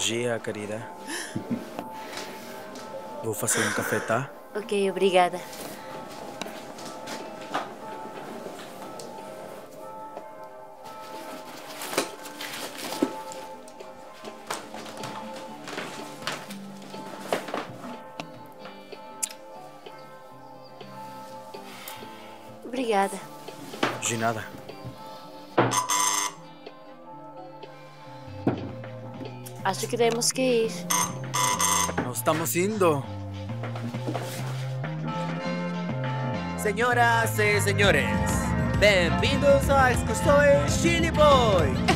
Dia, querida. Vou fazer um café, tá? Ok, obrigada. Obrigada. De nada. Acho que temos que ir. Nós estamos indo. Senhoras e senhores, bem-vindos à excursão Chili Boy.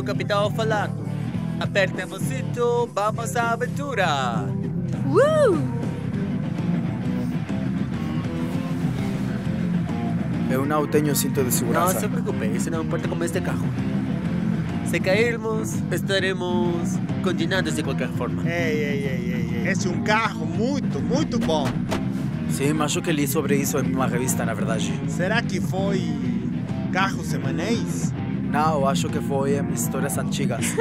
Aqui o seu capitão falando. Apertem o cinto, vamos à aventura. Uh! Eu não tenho cinto de Não segurança. se preocupe, isso não importa como este carro. Se cairmos, estaremos condenados de qualquer forma. Ei, ei, ei, ei, ei. Esse é um carro muito, muito bom. Sim, acho que li sobre isso em uma revista, na verdade. Será que foi carros semanais? Não, acho que foi em histórias antigas.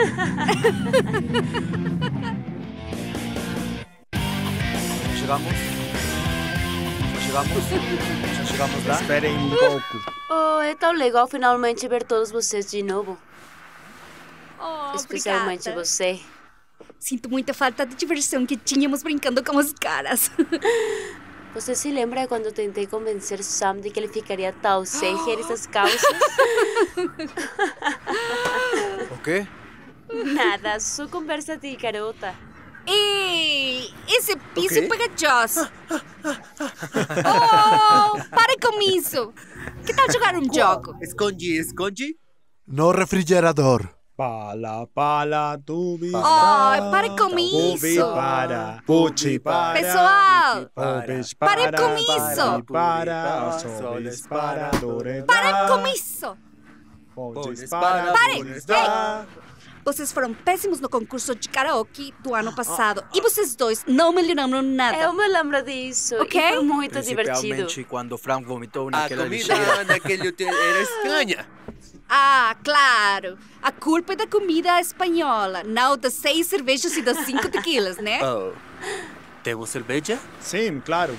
Chegamos? Já chegamos? Já chegamos lá? Esperem um pouco. Oh, é tão legal finalmente ver todos vocês de novo. Oh, Especialmente obrigada. você. Sinto muita falta de diversão que tínhamos brincando com os caras. Você se lembra quando eu tentei convencer Sam de que ele ficaria tal sem essas calças? O quê? Nada, só conversa de garota. Ei, esse piso quê? pegajoso. Oh, para com isso. Que tal jogar um jogo? Esconde, esconde. No refrigerador. Pala, pala, tubi. Oh, para com isso. para, puti para. Pessoal, Pare para, com isso. para, sobes para, dore para com isso. Para, Pare. Vocês foram péssimos no concurso de karaoke do ano passado. E vocês dois não melhoraram nada. Eu me lembro disso. Ok. E foi muito divertido. Principalmente quando Frank vomitou A naquela comida lixeira. naquele hotel era estranha. Ah, claro. A culpa é da comida espanhola, não das seis cervejas e das cinco tequilas, né? Oh. Temos cerveja? Sim, claro.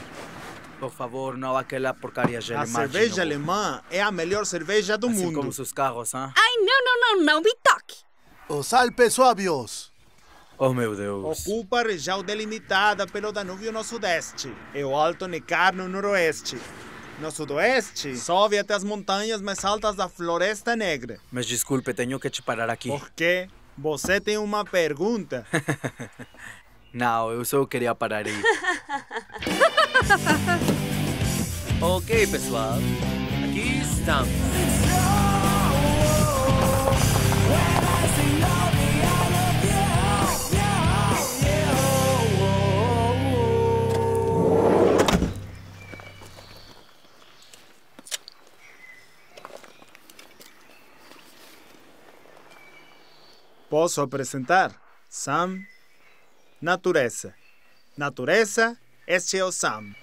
Por favor, não aquela porcaria de A alemã. cerveja alemã é a melhor cerveja do Assim mundo. como seus carros, hein? Ai, não, não, não, não me toque. Os Alpes suavios. Oh, meu Deus. Ocupa a região delimitada pelo Danúbio no sudeste e o Alto Neckar no noroeste. No sudoeste, sobe até as montanhas mais altas da Floresta Negra. Mas desculpe, tenho que te parar aqui. Por quê? Você tem uma pergunta? Não, eu só queria parar aí. Ok, pessoal. Aqui estamos. Posso apresentar? Sam, natureza. Natureza, este é o Sam.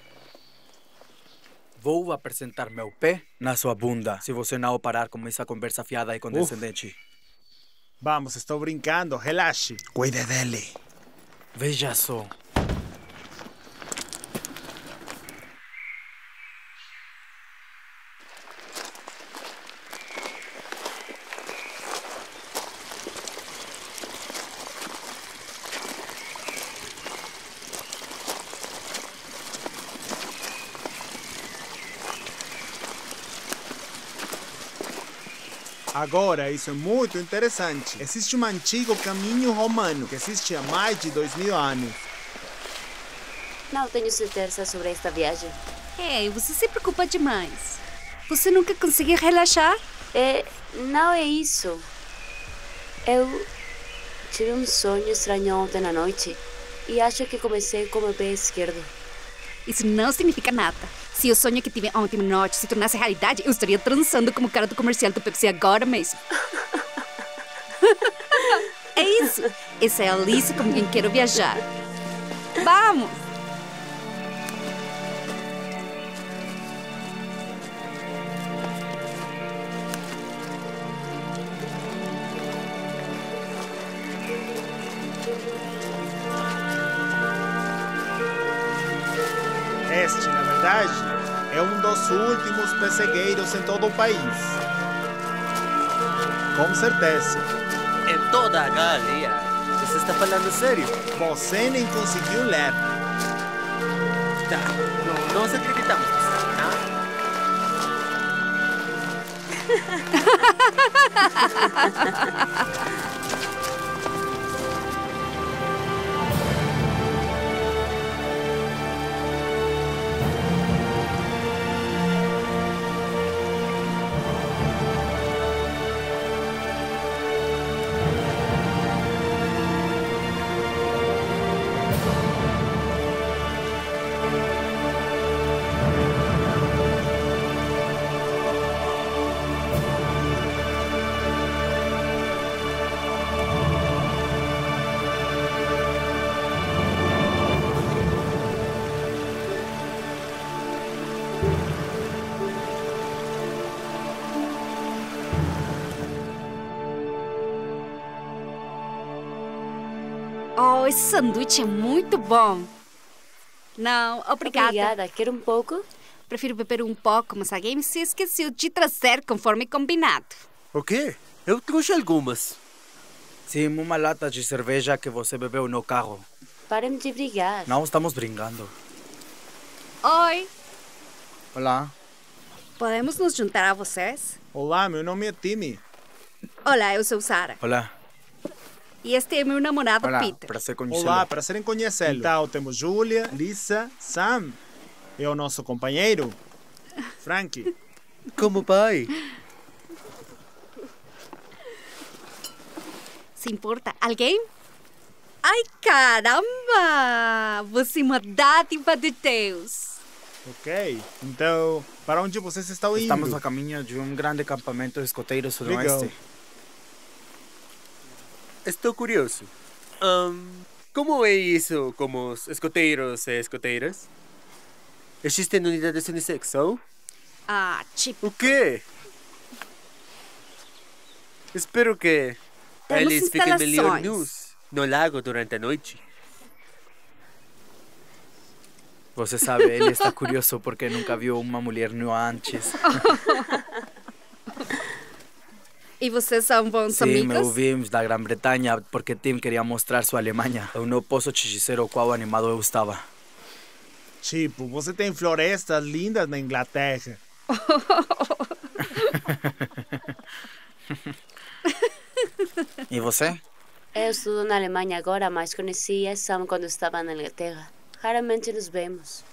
Vou apresentar meu pé na sua bunda, se você não parar com essa conversa fiada e condescendente. Vamos, estou brincando, relaxe. Cuide dele. Veja só. Agora, isso é muito interessante. Existe um antigo caminho romano que existe há mais de dois mil anos. Não tenho certeza sobre esta viagem. Ei, você se preocupa demais. Você nunca conseguiu relaxar? É, não é isso. Eu tive um sonho estranho ontem à noite. e acho que comecei com o pé esquerdo. Isso não significa nada. Se o sonho que tive ontem à noite se tornasse realidade, eu estaria transando como o cara do comercial do Pepsi agora mesmo. é isso. Essa é a Alice com quem quero viajar. Vamos! Este, na verdade, é um dos últimos pessegueiros em todo o país. Com certeza. Em toda a Galia. Você está falando sério? Você nem conseguiu ler. Tá. Não, nós acreditamos. Não? sanduíche é muito bom. Não, obrigada. Obrigada. Quer um pouco? Prefiro beber um pouco, mas alguém se esqueceu de trazer conforme combinado. O quê? Eu trouxe algumas. Sim, uma lata de cerveja que você bebeu no carro. Parem de brigar. Não estamos brincando. Oi, Olá. podemos nos juntar a vocês? Olá, meu nome é Timmy. Olá, eu sou Sara. Olá. E este é meu namorado Olá. Peter. Prazer conhecê-lo. Olá, prazer em conhecê-lo. Então, temos Júlia, Lisa, Sam e o nosso companheiro, Frank. Como pai? Se importa alguém? Ai, caramba! Você é uma dádiva de Deus. Ok. Então, para onde vocês estão indo? Estamos a caminho de um grande acampamento escoteiro sudoeste. Legal. Estou curioso. Ahn, como é isso como os escoteiros e escoteiras? Existem unidades unissexo? Ah, tipo, O quê? Espero que Temos eles fiquem melhor nus no lago durante a noite. Você sabe, ele está curioso porque nunca viu uma mulher nua antes. e vocês são bons Sim, amigos? ouvimos da Grã-Bretanha porque Tim queria mostrar sua Alemanha. Eu não posso te dizer o qual animado eu estava. Tipo, você tem florestas lindas na Inglaterra. E você? Eu estudo na Alemanha agora, mas conhecia Sam quando estava na Inglaterra. Raramente nos vemos.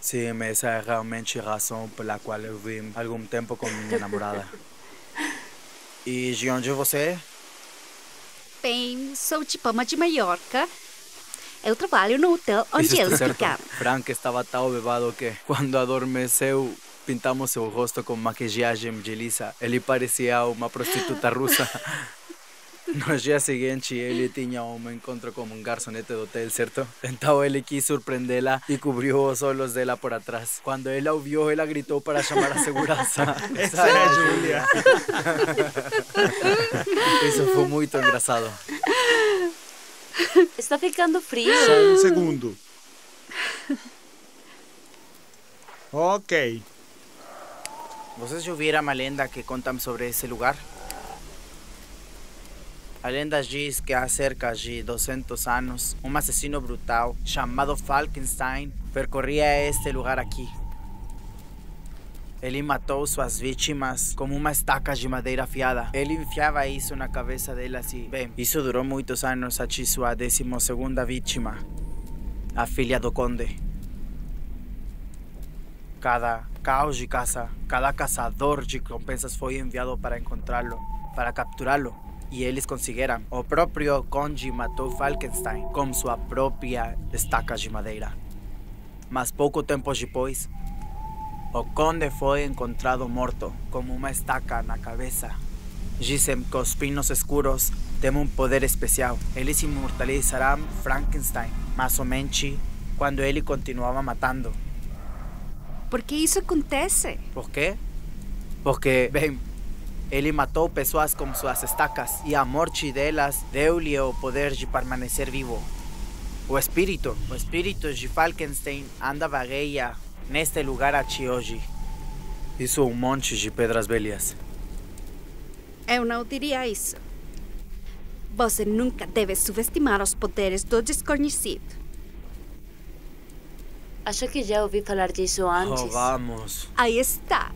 Sim, essa é realmente a razão pela qual eu vim algum tempo com minha namorada. E de onde você é? Bem, sou de Palma de Mallorca. Eu trabalho no hotel Isso onde eles ficam. Frank estava tão bebado que, quando adormeceu, pintamos seu rosto com maquiagem de lisa. Ele parecia uma prostituta russa. No dia seguinte, ele tinha um encontro com um garçonete do hotel, certo? Então ele quis surpreendê-la e cobriu os olhos dela por atrás. Quando ela o viu, ela gritou para chamar a segurança. Essa é a Júlia. Isso foi muito engraçado. Está ficando frio. Só um segundo. Ok. Já ouviram a lenda que contam sobre esse lugar? A lenda diz que há cerca de 200 anos, um assassino brutal chamado Falkenstein percorria este lugar aqui. Ele matou suas vítimas com uma estaca de madeira afiada. Ele enfiava isso na cabeça delas e, bem, isso durou muitos anos até sua 12 vítima, a filha do conde. Cada caos de caça, cada caçador de recompensas foi enviado para encontrá-lo, para capturá-lo. E eles conseguiram. O próprio conde matou Falkenstein com sua própria estaca de madeira. Mas pouco tempo depois, o conde foi encontrado morto com uma estaca na cabeça. Dizem que os pinos escuros têm um poder especial. Eles imortalizarão Frankenstein, mas somente quando ele continuava matando. Por que isso acontece? Por quê? Porque, bem, ele matou pessoas com suas estacas e a morte delas deu-lhe o poder de permanecer vivo. O espírito, o espírito de Falkenstein anda vagueia neste lugar aqui hoje. Isso um monte de pedras velhas. Eu não diria isso. Você nunca deve subestimar os poderes do desconhecido. Acho que já ouvi falar disso antes. Oh, vamos. Aí está.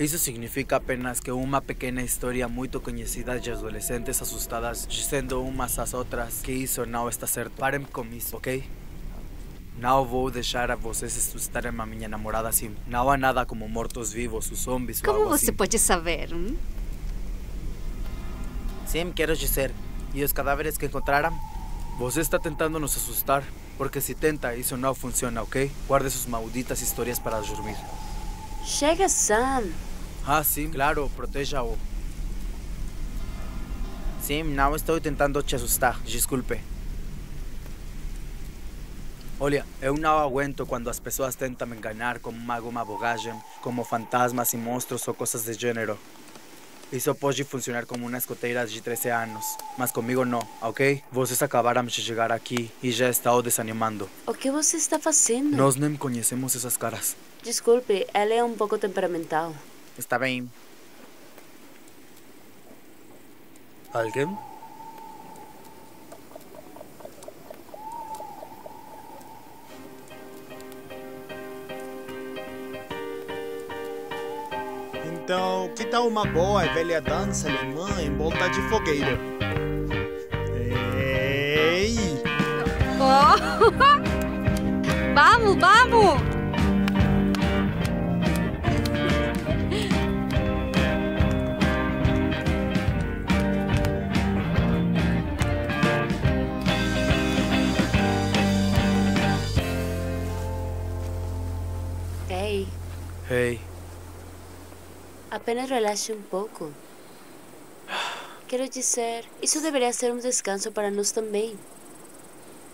Isso significa apenas que uma pequena história muito conhecida de adolescentes assustadas dizendo umas às outras que isso não está certo. Parem com isso, ok? Não vou deixar a vocês assustarem a minha namorada assim. Não há nada como mortos-vivos, os zombies ou Como algo você assim. pode saber? hum? Sim, quero dizer. E os cadáveres que encontraram? Você está tentando nos assustar. Porque se tenta, isso não funciona, ok? Guarde suas malditas histórias para dormir. Chega, Sam. Ah, sim, claro, proteja-o. Sim, não estou tentando te assustar, desculpe. Olha, eu não aguento quando as pessoas tentam me enganar com uma alguma bobagem, como fantasmas e monstros ou coisas de gênero. Isso pode funcionar como uma escoteira de 13 anos, mas comigo não, ok? Vocês acabaram de chegar aqui e já estão desanimando. O que você está fazendo? Nós nem conhecemos essas caras. Desculpe, ela é um pouco temperamental. Está bem. ¿Alguien? Então, que tal uma boa e velha dança alemã em volta de fogueira? Ei! Oh! vamos, vamos! Hey, apenas relaxe um pouco. Quero dizer, isso deveria ser um descanso para nós também.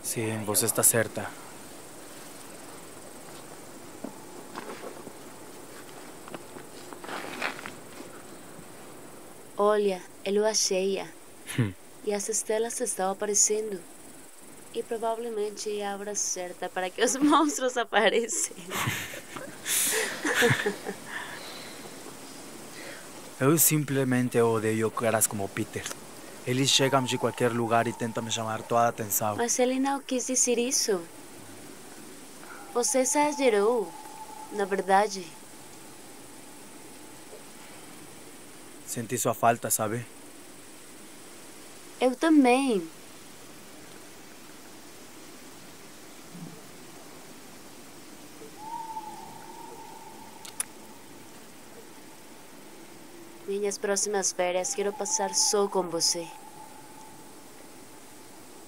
sim, você está certa. Olha, é lua cheia. Hum. e as estrelas estão aparecendo. E provavelmente é a hora certa para que os monstros apareçam. Eu simplesmente odeio caras como Peter. Eles chegam de qualquer lugar e tentam me chamar toda a atenção. Mas ele não quis dizer isso. Você exagerou. Na verdade, Senti sua falta, sabe? eu também. Minhas próximas férias quero passar só com você.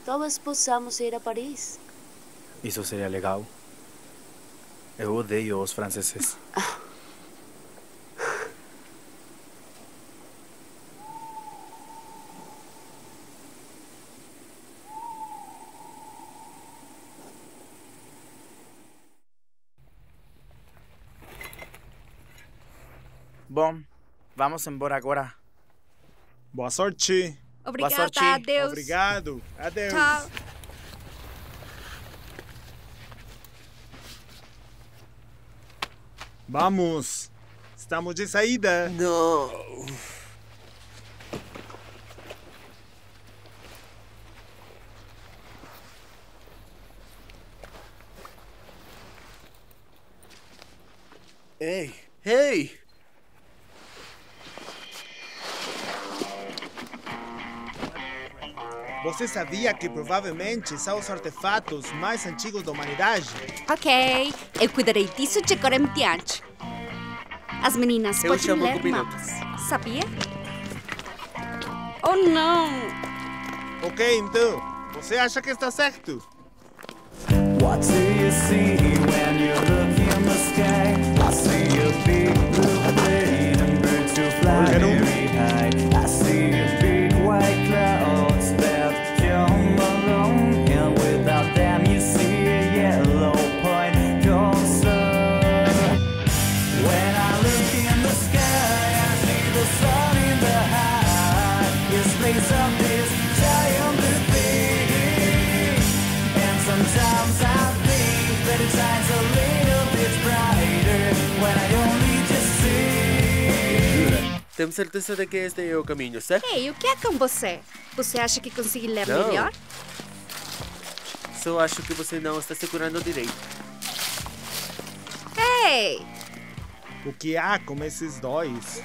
Talvez possamos ir a Paris. Isso seria legal. Eu odeio os franceses. Bom, vamos embora agora. Boa sorte! Obrigada, sorte. adeus. Obrigado! Adeus! Tchau. Vamos! Estamos de saída! No. Hey, hey! Você sabia que provavelmente são os artefatos mais antigos da humanidade? Ok, eu cuidarei disso de agora em diante. As meninas Eu podem ler mapas, sabia? Oh, não! Ok, então. Você acha que está certo? What do you see when you look in the sky? I see a big blue plane and birds who fly Temos certeza de que este é o caminho, certo? Ei, o que é com você? Você acha que consegui ler Não. melhor? Só acho que você não está segurando direito. Ei! O que há com esses dois?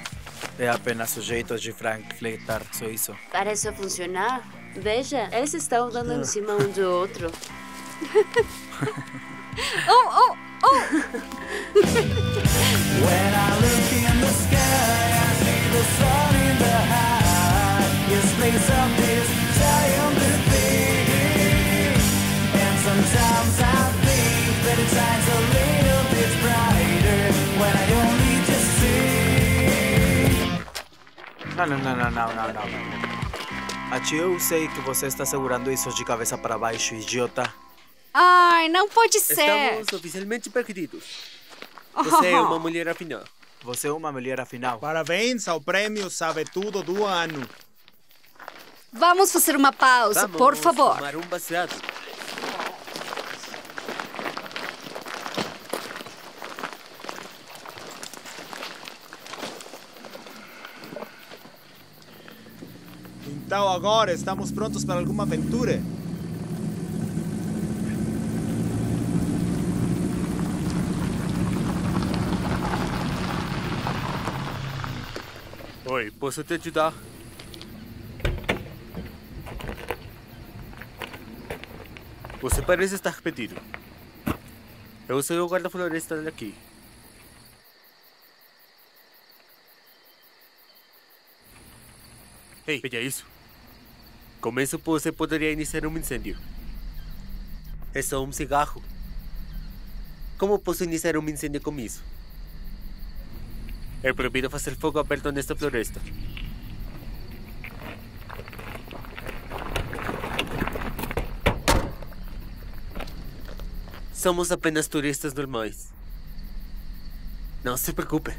É apenas o jeito de Frank flertar, só isso. Isso funcionar, veja, eles estão dando em cima um do outro. Oh, oh, oh! When I look in the sky, Não, não, não, não, não, não, não. Ati, eu sei que você está segurando isso de cabeça para baixo, idiota. Ai, não pode ser! Estamos oficialmente perdidos. Você é uma mulher afinal. Você é uma mulher afinal. Parabéns ao prêmio Sabe Tudo do ano. Vamos fazer uma pausa, Vamos por favor. tomar um baseado. Então agora estamos prontos para alguma aventura? Oi, posso te ajudar? Você parece estar perdido. Eu sou o guarda-floresta daqui. Ei, veja isso. Com isso você poderia iniciar um incêndio. É só um cigarro. Como posso iniciar um incêndio com isso? É proibido fazer fogo aberto nesta floresta. Somos apenas turistas normais. Não se preocupe.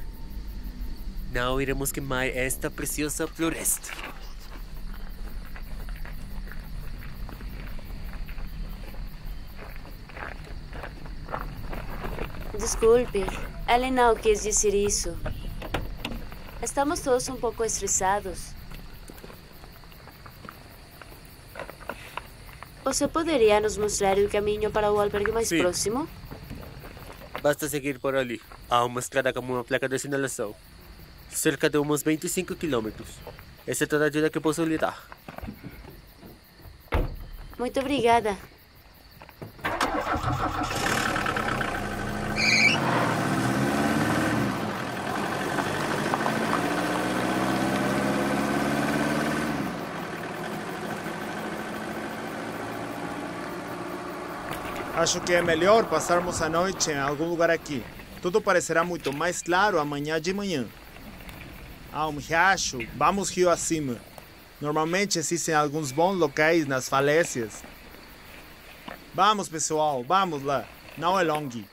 Não iremos queimar esta preciosa floresta. Desculpe, ele não quis dizer isso. Estamos todos um pouco estressados. Você poderia nos mostrar o caminho para o albergue mais Sim. próximo? Basta seguir por ali. Há uma estrada com uma placa de sinalização. Cerca de uns 25 quilômetros. Essa é toda a ajuda que posso lhe dar. Muito obrigada. Acho que é melhor passarmos a noite em algum lugar aqui. Tudo parecerá muito mais claro amanhã de manhã. Há um riacho, vamos rio acima. Normalmente existem alguns bons locais nas falésias. Vamos, pessoal, vamos lá. Não é longe.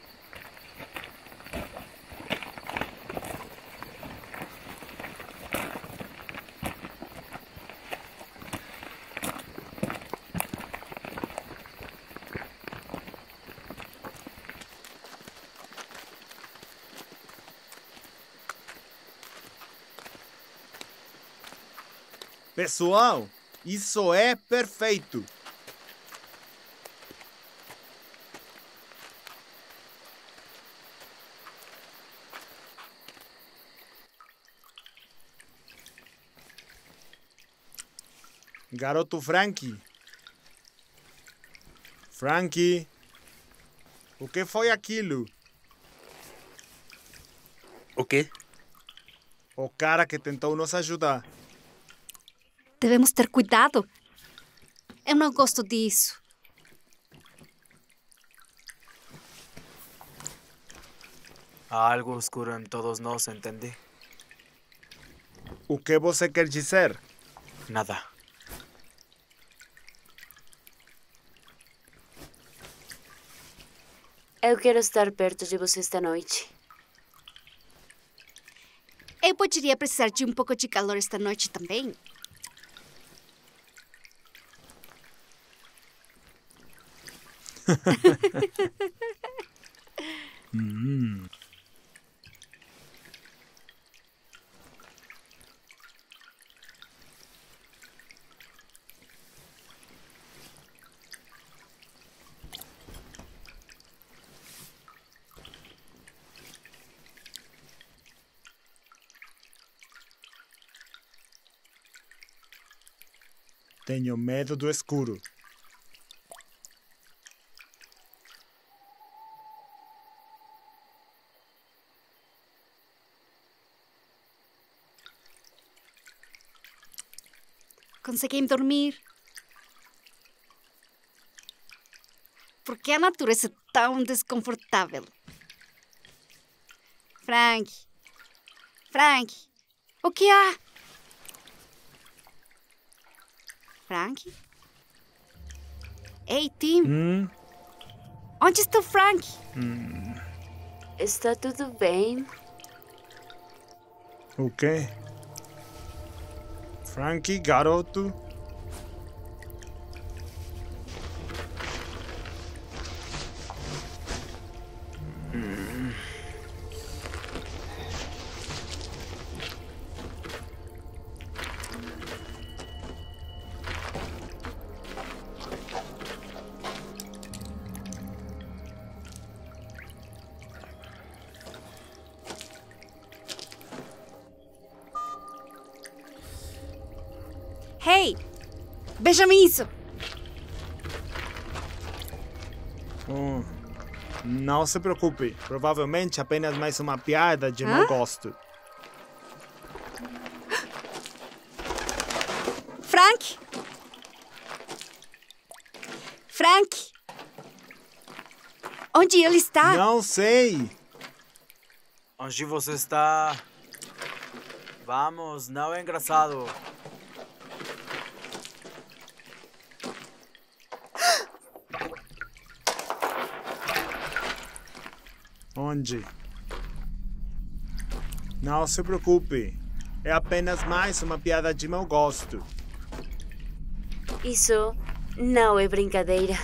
Pessoal, isso é perfeito. Garoto Frankie. Frankie. O que foi aquilo? O quê? O cara que tentou nos ajudar. Devemos ter cuidado. Eu não gosto disso. Há algo oscuro em todos nós, entende? O que você quer dizer? Nada. Eu quero estar perto de você esta noite. Eu poderia precisar de um pouco de calor esta noite também. Tenho medo do escuro. Consegui dormir. Por que a natureza é tão desconfortável? Frank. Frank. O que há? Frank? Ei, Tim. Hum? Onde está o Frank? Está tudo bem? O quê? Frankie, garoto. Oh, não se preocupe. Provavelmente apenas mais uma piada de Hã? gosto. Frank? Frank? Onde ele está? Não sei. Onde você está? Vamos, não é engraçado. Onde? Não se preocupe. É apenas mais uma piada de mau gosto. Isso não é brincadeira.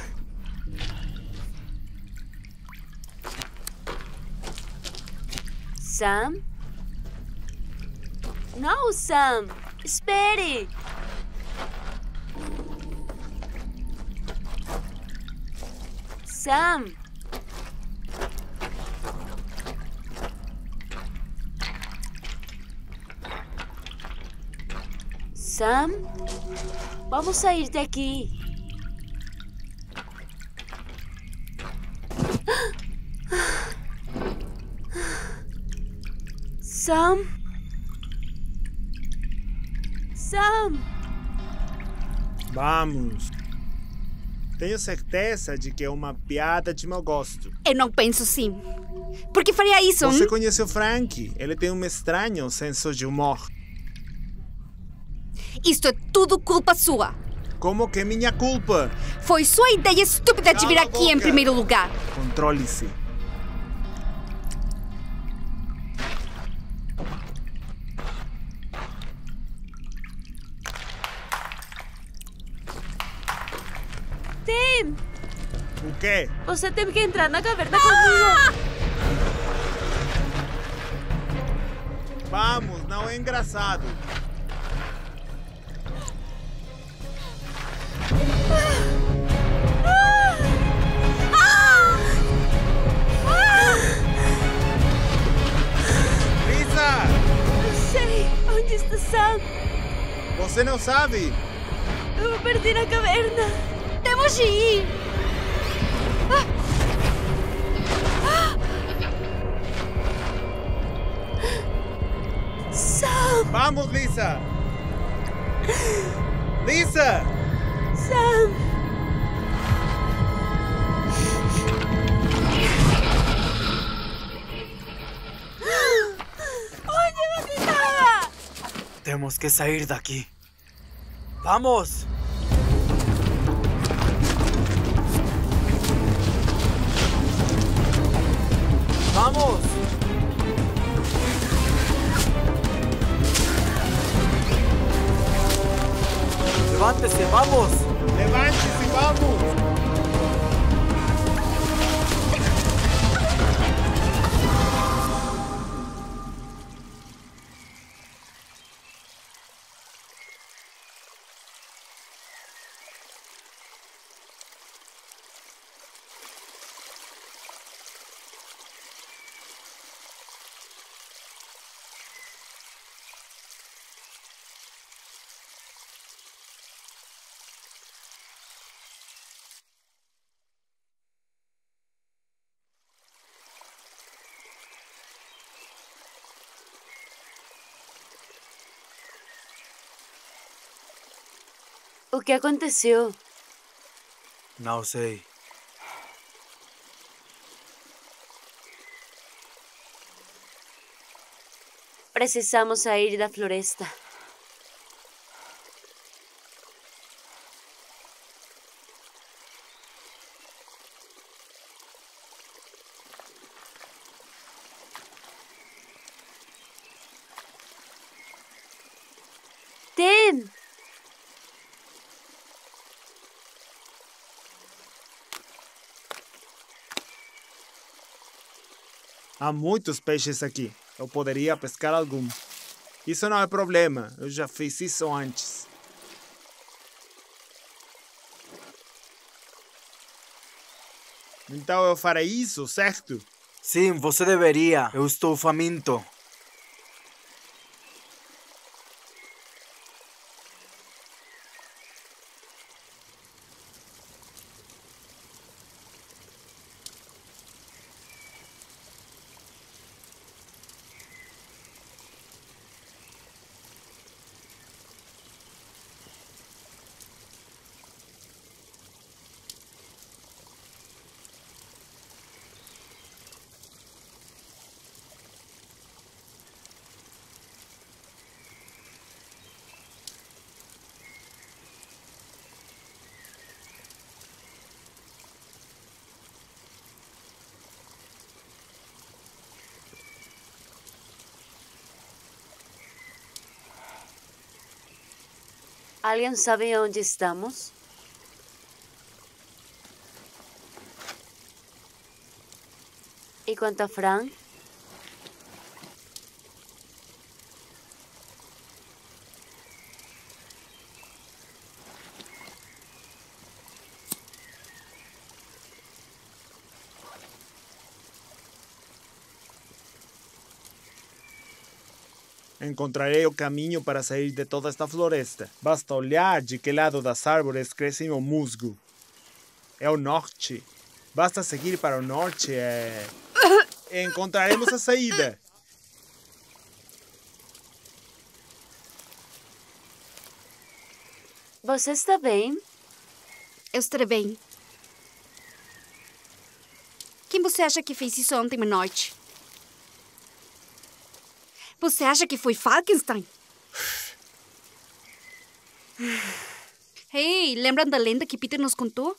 Sam? Não, Sam! Espere! Sam! Sam? Vamos sair daqui. Sam? Sam? Vamos. Tenho certeza de que é uma piada de mau gosto. Eu não penso sim. Por que faria isso? Você hum? conhece o Frank? Ele tem um estranho senso de humor. Isto é tudo culpa sua. Como que é minha culpa? Foi sua ideia estúpida de vir aqui em primeiro lugar. Controle-se. Tim! O quê? Você tem que entrar na caverna comigo. Vamos, não é engraçado. Você não sabe? Eu perdi na caverna. Temos de ir. Sam! Vamos, Lisa! Lisa! Sam! Onde você estava? Temos que sair daqui. ¡Vamos! ¡Vamos! ¡Levántese, vamos! Levante-se, vamos! O que aconteceu? Não sei. Precisamos sair da floresta. Há muitos peixes aqui. Eu poderia pescar algum. Isso não é problema. Eu já fiz isso antes. Então eu farei isso, certo? Sim, você deveria. Eu estou faminto. Alguém sabe onde estamos? E quanto a Frank? Encontrarei o caminho para sair de toda esta floresta. Basta olhar de que lado das árvores cresce o musgo. É o norte. Basta seguir para o norte e... e encontraremos a saída. Você está bem? Eu estarei bem. Quem você acha que fez isso ontem à noite? Você acha que foi Falkenstein? Hey, lembram da lenda que Peter nos contou?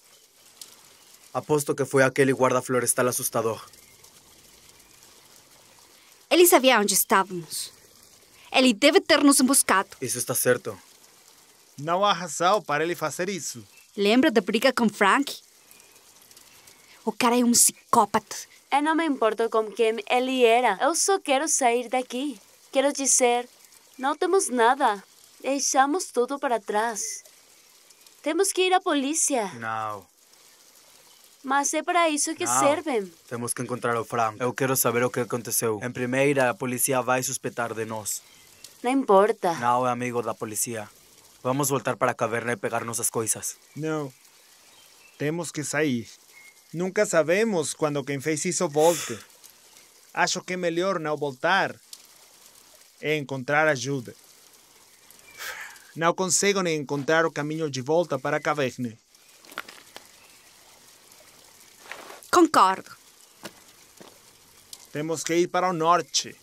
Aposto que foi aquele guarda florestal assustador. Ele sabia onde estávamos. Ele deve ter nos emboscado. Isso está certo. Não há razão para ele fazer isso. Lembra da briga com Frank? O cara é um psicópata. Eu não me importo com quem ele era. Eu só quero sair daqui. Quero dizer, não temos nada. Deixamos tudo para trás. Temos que ir à polícia. Não. Mas é para isso que Não. servem. Temos que encontrar o Frank. Eu quero saber o que aconteceu. Em primeira, a polícia vai suspeitar de nós. Não importa. Não é amigo da polícia. Vamos voltar para a caverna e pegar nossas coisas. Não. Temos que sair. Nunca sabemos quando quem fez isso volte. Acho que é melhor não voltar e encontrar ajuda. Não consigo nem encontrar o caminho de volta para a caverna. Concordo. Temos que ir para o norte.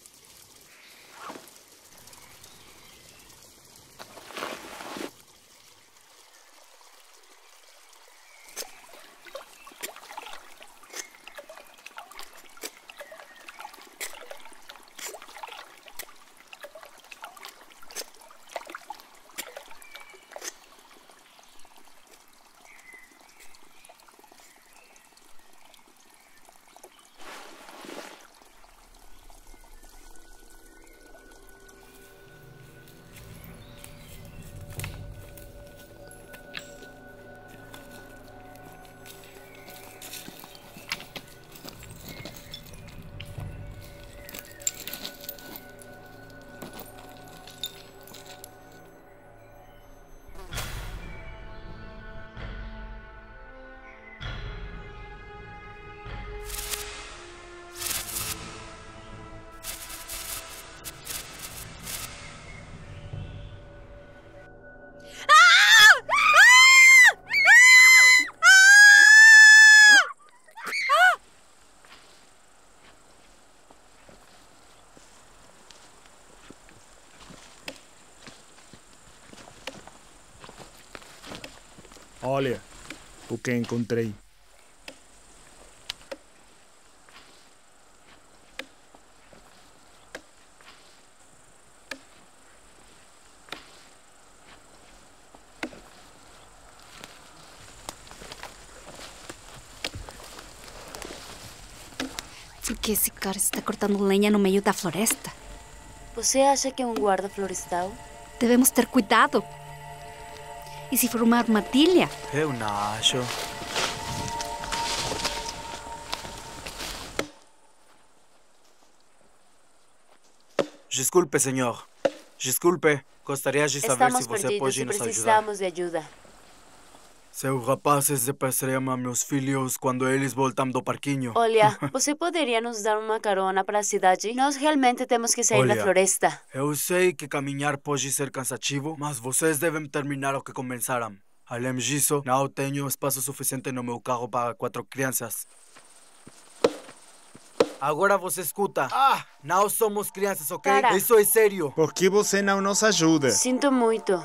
Que encontrei. Por que esse cara está cortando lenha no meio da floresta? Você acha que é um guarda florestal? Devemos ter cuidado. E se for uma armadilha? Eu não acho. Desculpe, senhor. Desculpe. Gostaria de saber Estamos se você perdidos pode e nos ajudar. precisamos de ajuda. Seus rapazes depressam meus filhos quando eles voltam do parquinho. Olha, você poderia nos dar uma carona para a cidade? Nós realmente temos que sair da Olha. floresta. Eu sei que caminhar pode ser cansativo, mas vocês devem terminar o que começaram. Além disso, não tenho espaço suficiente no meu carro para quatro crianças. Agora você escuta. Ah, não somos crianças, ok? Cara. Isso é sério. Por que você não nos ajuda? Sinto muito.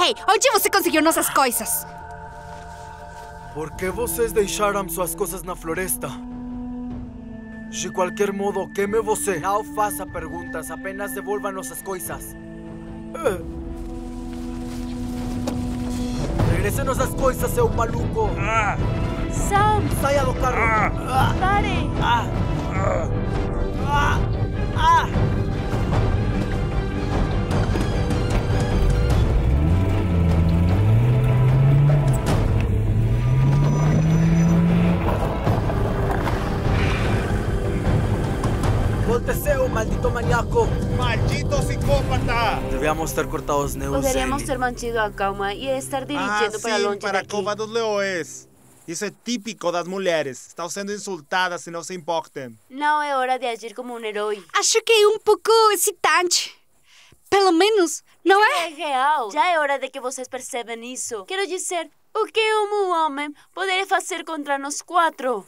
Ei, onde você conseguiu nossas coisas? Por que vocês deixaram suas coisas na floresta? De qualquer modo, queime você. Não faça perguntas, apenas devolva nossas coisas. Eh. Regrese nossas coisas, seu maluco. Sam, Saia do carro. pare! Volte seu, maldito maníaco. Maldito psicópata! Devíamos ter cortado os neus. Poderíamos ter mantido a calma e estar Ah, dirigindo para sim, longe para a daqui. cova dos leões. Isso é típico das mulheres. Estão sendo insultadas e não se importam. Não é hora de agir como um herói. Acho que é um pouco excitante. Pelo menos, não é? É real. Já é hora de que vocês percebam isso. Quero dizer, o que um homem poderia fazer contra nós quatro?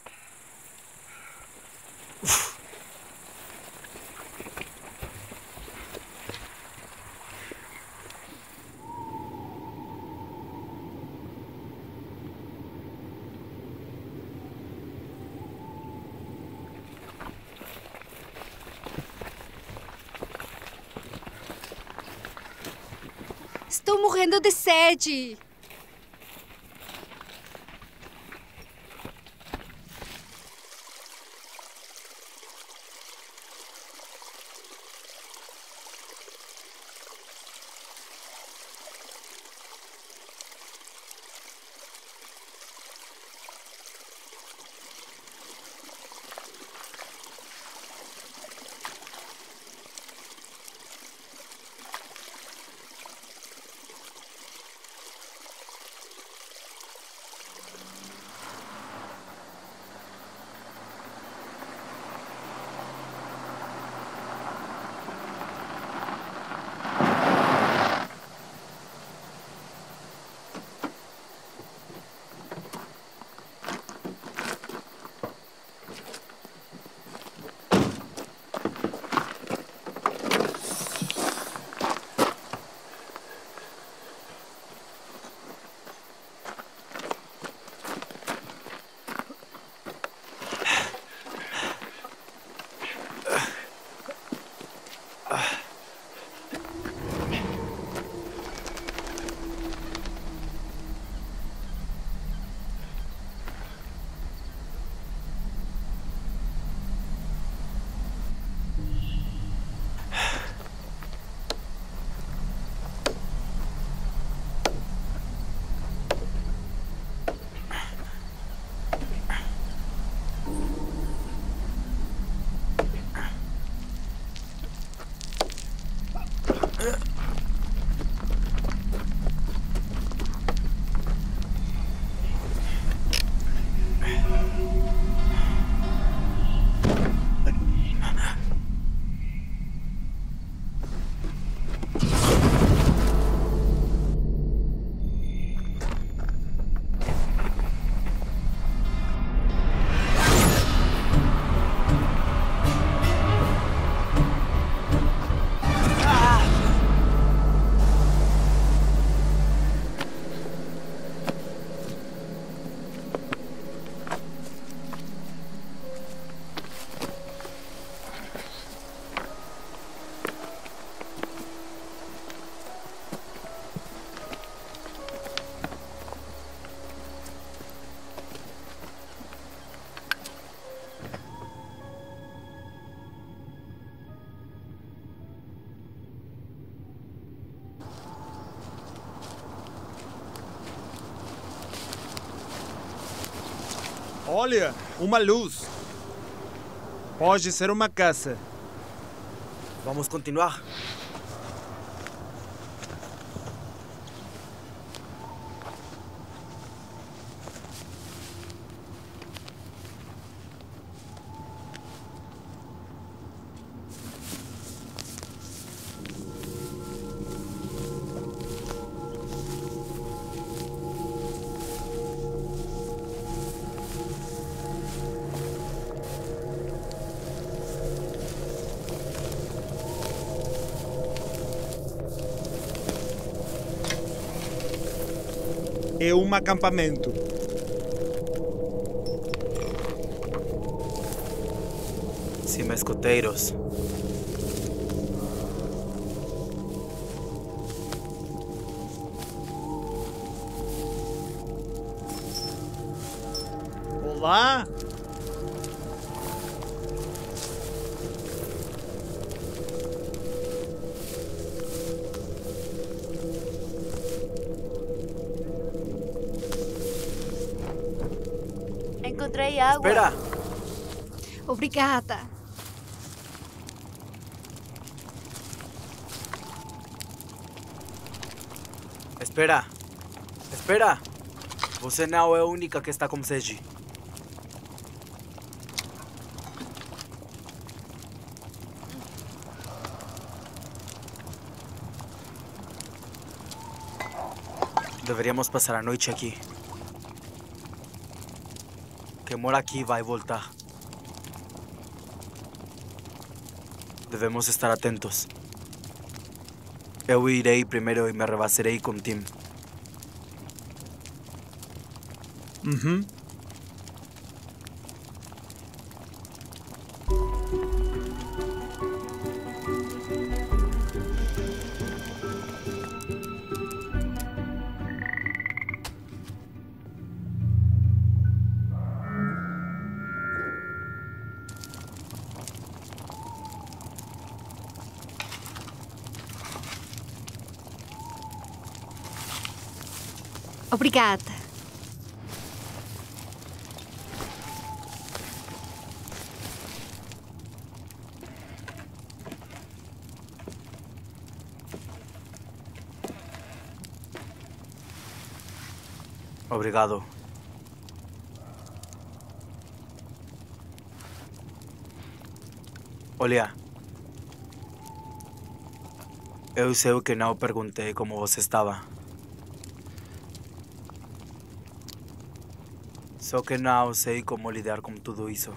Estou morrendo de sede. Olha, uma luz. Pode ser uma casa. Vamos continuar. Um acampamento. Cima escoteiros. Obrigada. Espera! Espera! Você não é a única que está com sede. Deveríamos passar a noite aqui. Quem mora aqui vai voltar. Devemos estar atentos. Eu irei primeiro e me rebaserei com Tim. Uhum. Obrigada. Obrigado. Olha. Eu sei que não perguntei como você estava. Só que não sei como lidar com tudo isso.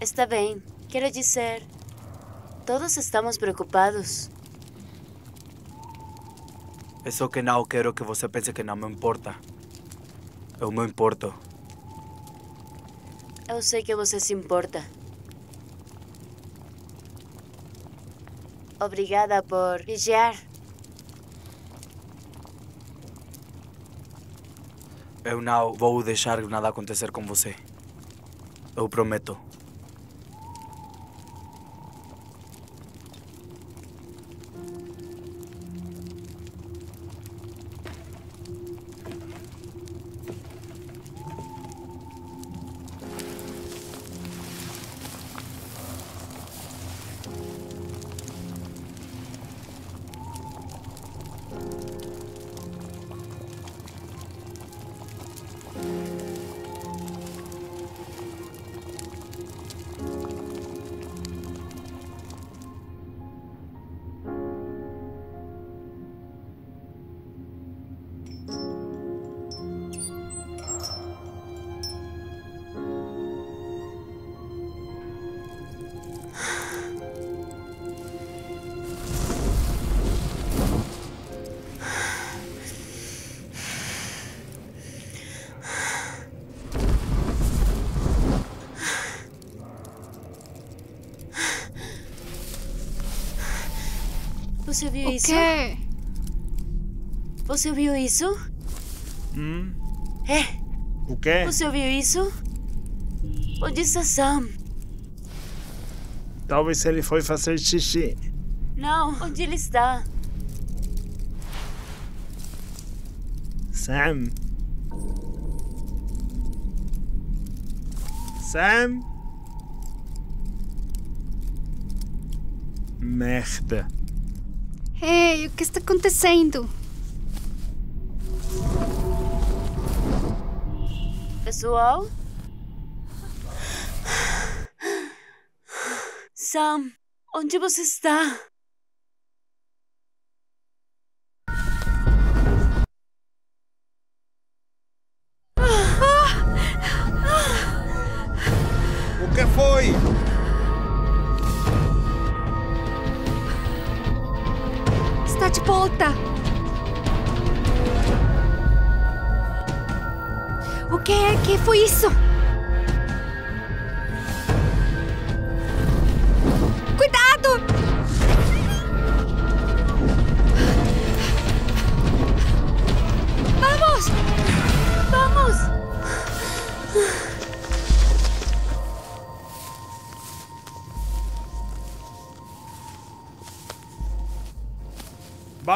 Está bem. Quero dizer, todos estamos preocupados. É só que não quero que você pense que não me importa. Eu me importo. Eu sei que você se importa. Obrigada por vigiar. Eu não vou deixar nada acontecer com você. Eu prometo. Você viu O isso? quê? Você ouviu isso? Hum, É, o quê? você ouviu isso? Onde está Sam? Talvez ele foi fazer xixi. Não, onde ele está? Sam. Sam. Merda. Ei, o que está acontecendo? Pessoal? Sam, onde você está?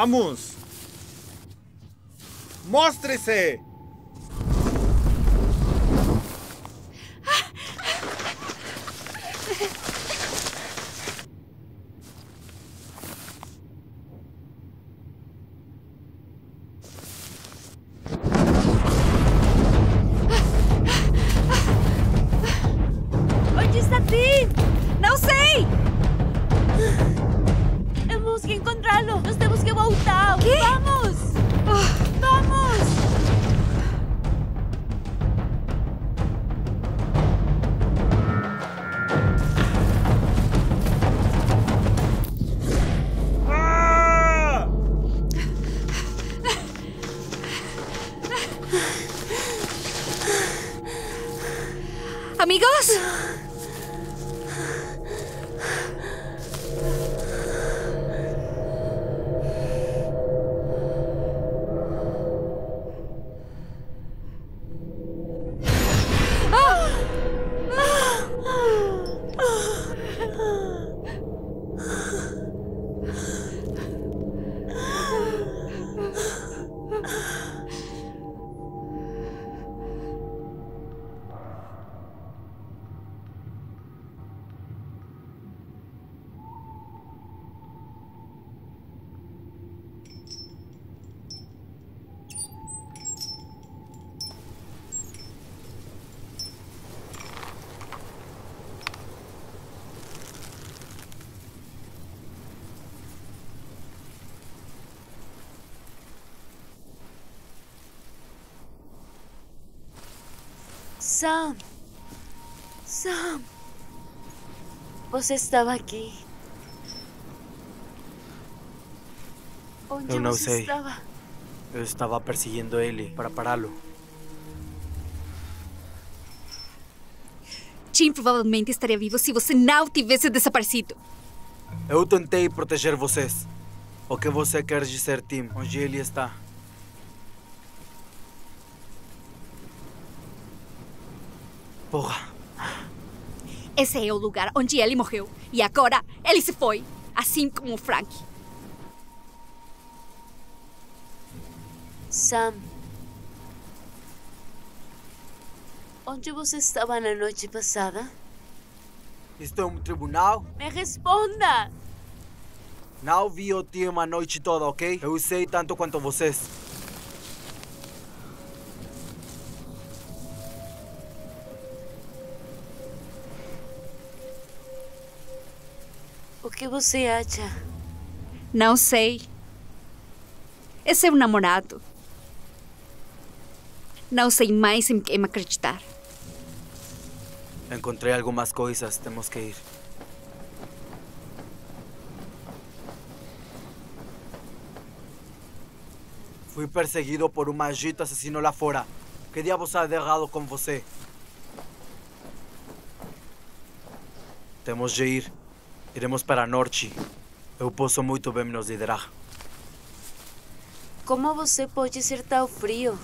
Vamos! Mostre-se! Sam. Sam. Você estava aqui. Onde Eu não você sei. estava? Eu estava perseguindo ele para pará-lo. Tim provavelmente estaria vivo se você não tivesse desaparecido. Eu tentei proteger vocês. O que você quer dizer, Tim? Onde ele está? Porra. Esse é o lugar onde ele morreu. E agora ele se foi. Assim como o Frank. Sam. Onde você estava na noite passada? É um tribunal? Me responda! Não vi o Tim a noite toda, ok? Eu sei tanto quanto vocês. Que você acha? Não sei. Esse é um namorado. Não sei mais em quem acreditar. Encontrei algumas coisas, temos que ir. Fui perseguido por um maldito assassino lá fora. Que diabos há de errado com você? Temos de ir. Iremos para norte. Eu posso muito bem nos liderar. Como você pode ser tão frio?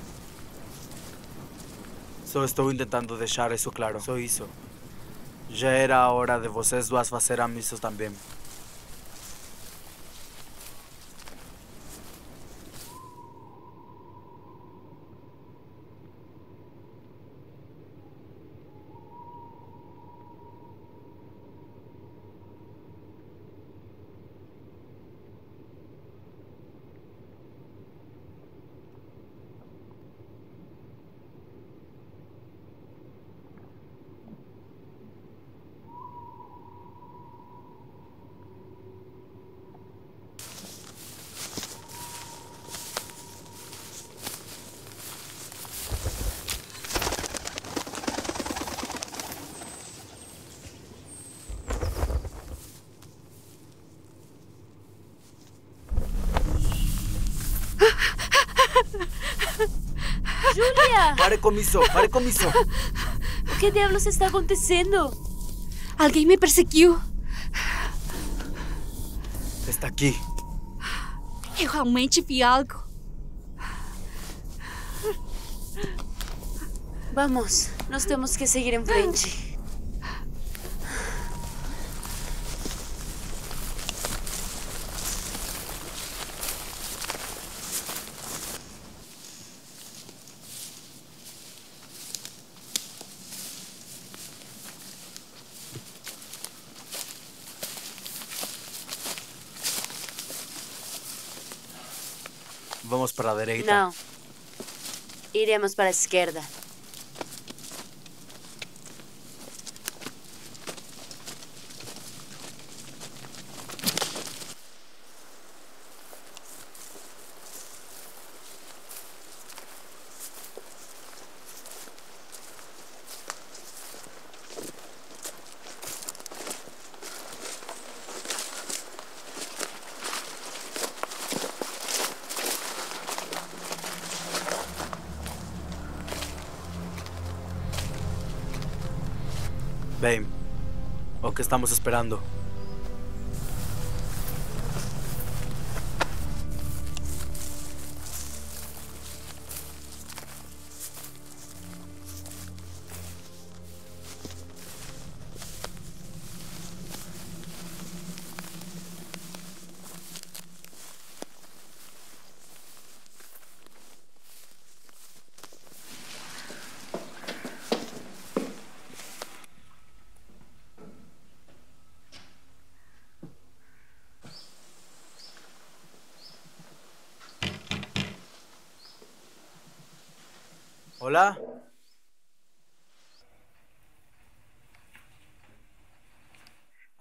Só estou tentando deixar isso claro. Só isso. Já era a hora de vocês duas fazerem isso também. Policía! Pare com isso, pare com isso. O que diablos está acontecendo? Alguém me perseguiu. Está aqui. Eu realmente vi algo. Vamos, nós temos que seguir em frente. Não. Iremos para a esquerda. Estamos esperando?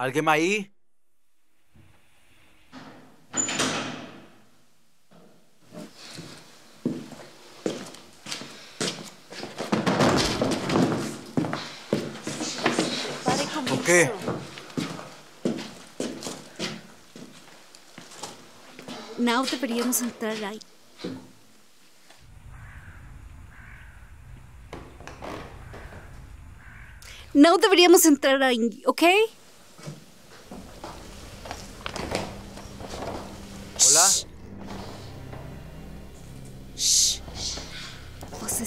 Pare com ¿Por quê? Não deveríamos entrar aí. Não deveríamos entrar aí, ok?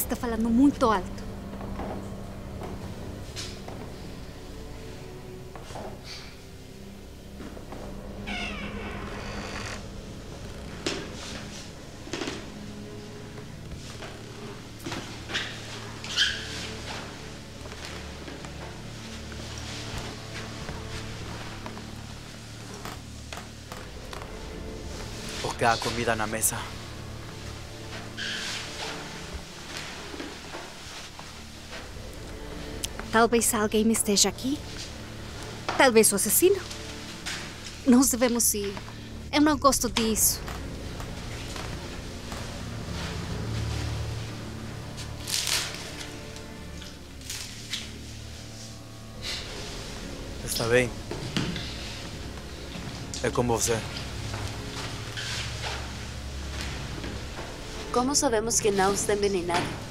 Está falando muito alto. Porque há comida na mesa. Talvez alguém esteja aqui. Talvez o assassino. Nós devemos ir. Eu não gosto disso. Está bem. É como você. Como sabemos que não está envenenado?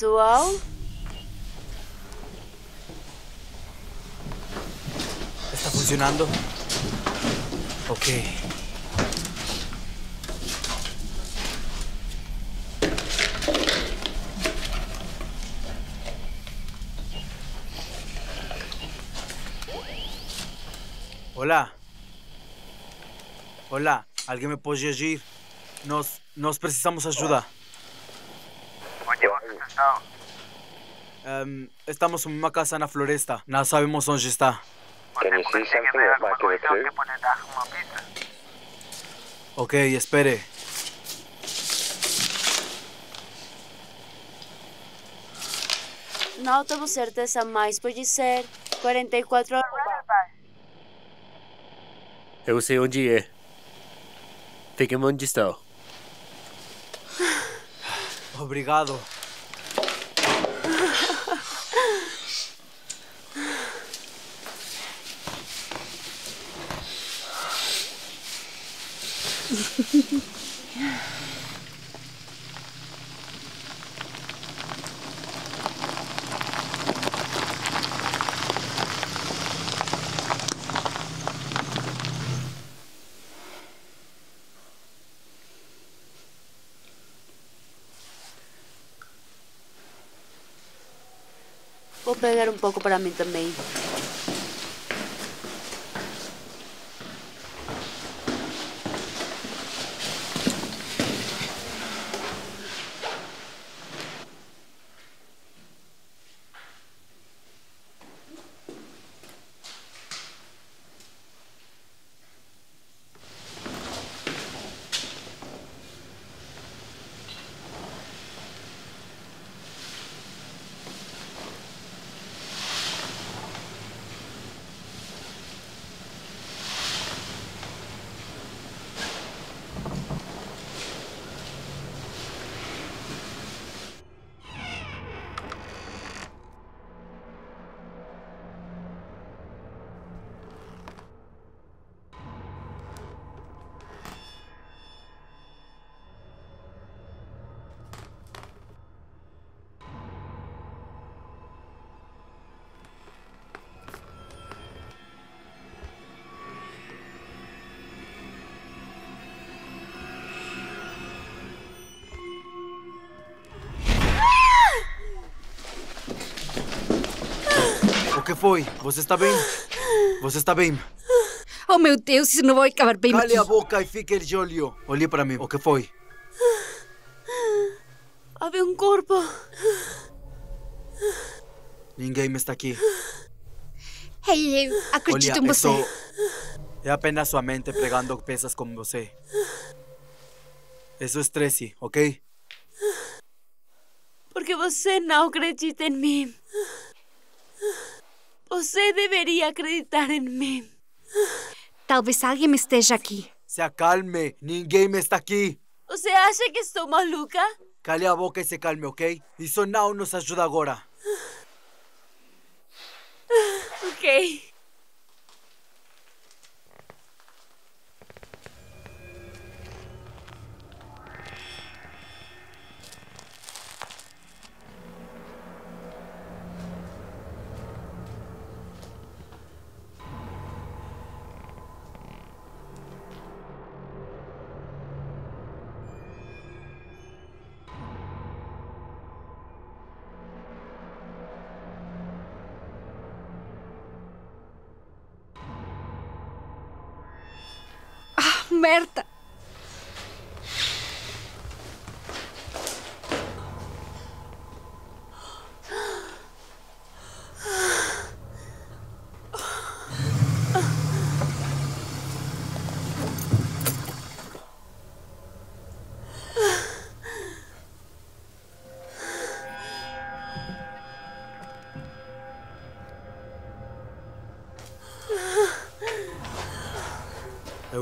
Pessoal, ¿Está funcionando? Ok. Hola. Hola, ¿alguien me puede ayudar? Nós, nós precisamos ajuda. Está? Em, estamos en una casa en la floresta. No sabemos dónde está. Ok, espere. não temos certeza, mas pode ser 44 horas. Eu sei onde é. Fiquem onde estão. Obrigado. Vou pegar um pouco para mim também. Foi? Você está bem? Você está bem? Oh, meu Deus, isso não vai acabar bem Cale aqui. a boca e fique de olho. Olhe para mim. O que foi? Havia um corpo. Ninguém está aqui. Ei, eu acredito Olha, em você. isso é apenas sua mente pregando peças como você. Isso é estresse, ok? Porque você não acredita em mim. Você deveria acreditar em mim. Talvez alguém esteja aqui. Se acalme. Ninguém está aqui. Você acha que estou maluca? Cale a boca e se calme, ok? Isso não nos ajuda agora. Ok. Merda!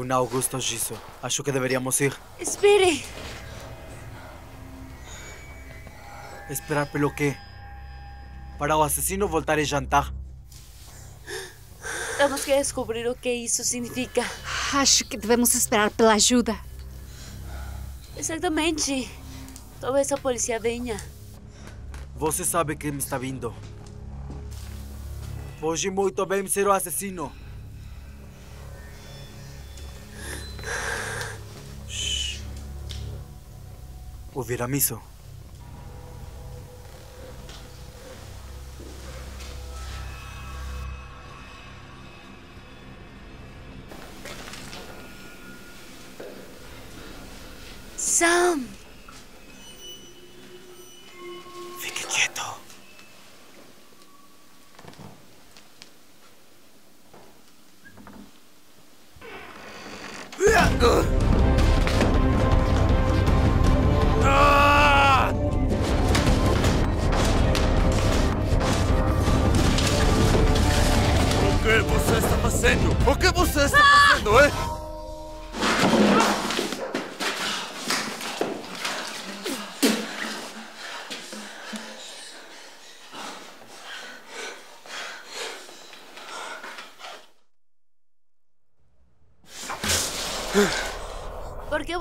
Eu não gosto disso. Acho que deveríamos ir. Espere. Esperar pelo quê? Para o assassino voltar a jantar. Temos que descobrir o que isso significa. Acho que devemos esperar pela ajuda. Exatamente. Talvez a polícia venha. Você sabe que me está vindo. Pode muito bem ser o assassino. Ouviram isso?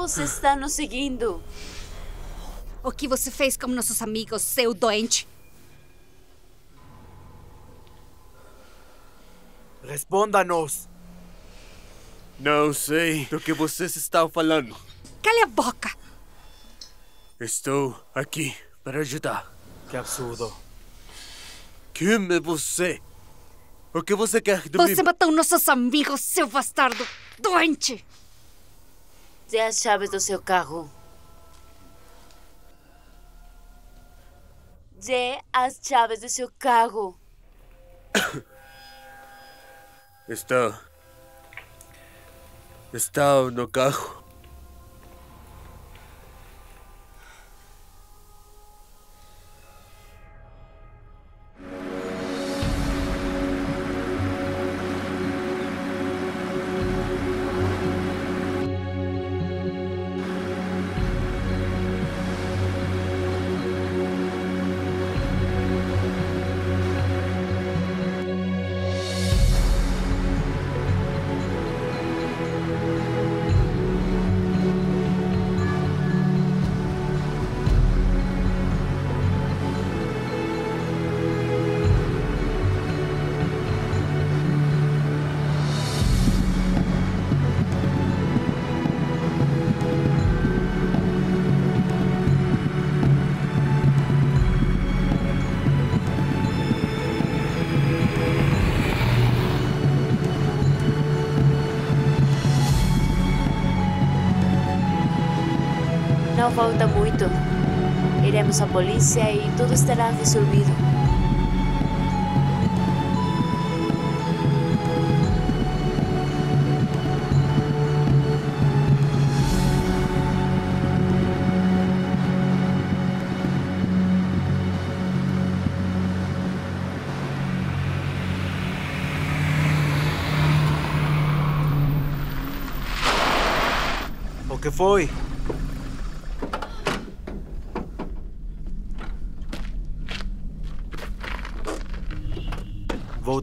Você está nos seguindo? O que você fez com nossos amigos, seu doente? Responda-nos. Não sei do que vocês estão falando. Cale a boca! Estou aqui para ajudar. Que absurdo. Quem é você? O que você quer de mim? Você matou nossos amigos, seu bastardo! Doente! As chaves do seu carro. Dê as chaves do seu carro. Está. Está no carro. Falta muito. Iremos à polícia e tudo estará resolvido. O que foi?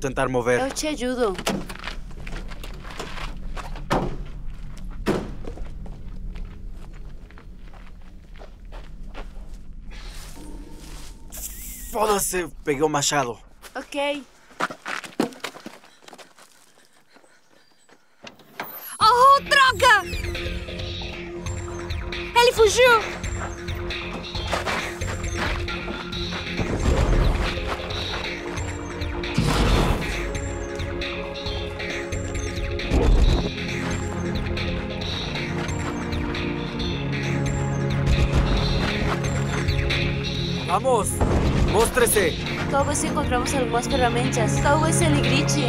Tentar mover. Eu te ajudo. Foda-se, peguei o machado. Ok. Oh, droga! Ele fugiu! Vamos, móstrese. Talvez encontramos algumas ferramentas. Talvez ele grite.